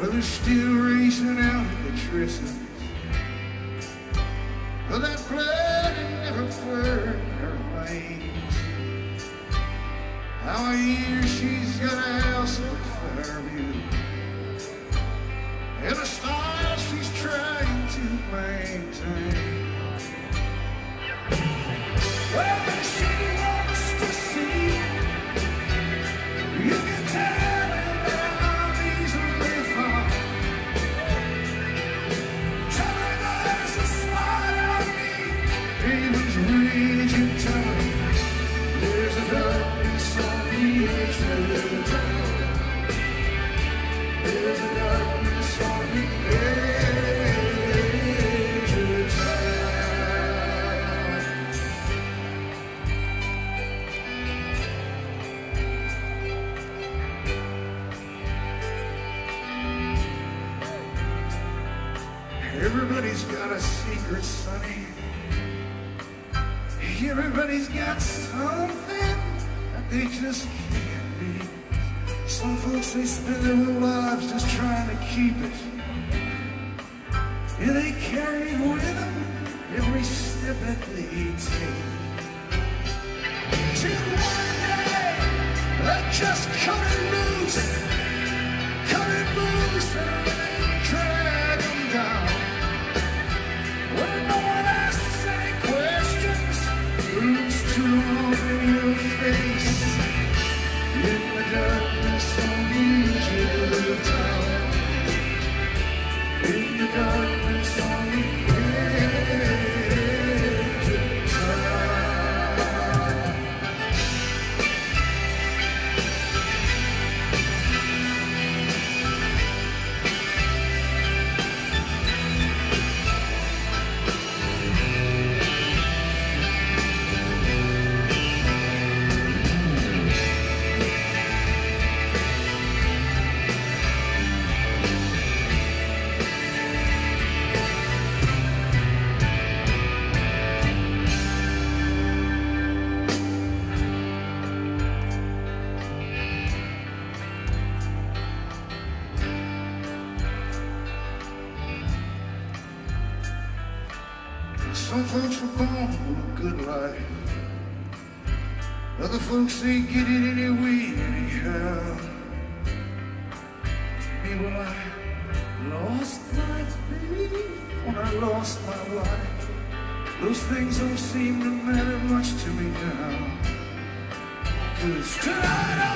Well, they're still racing out at the trestles. Everybody's got a secret, Sonny. Everybody's got something that they just can't be. Some folks, they spend their whole lives just trying to keep it. And they carry it with them every step that they take. Till one day, they just cut it loose. Cut it loose Some folks were born with a good life. Other folks, they get it anyway, anyhow. Me, well, I lost my faith when I lost my life. Those things don't seem to matter much to me now. Cause tonight I'll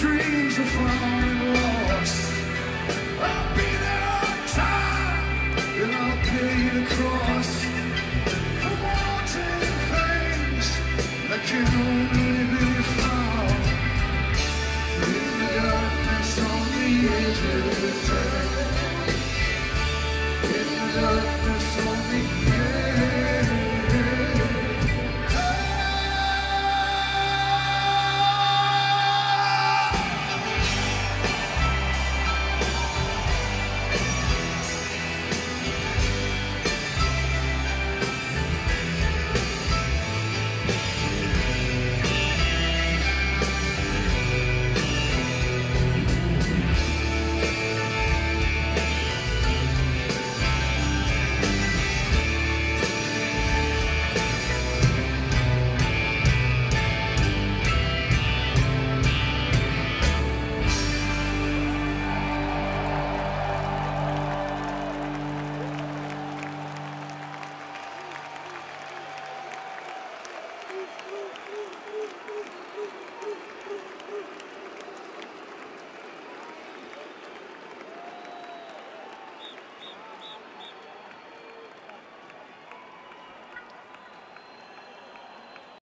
dreams are lost. I'll be there on time, and I'll pay the cost. Wanting things that can only be found in the darkness the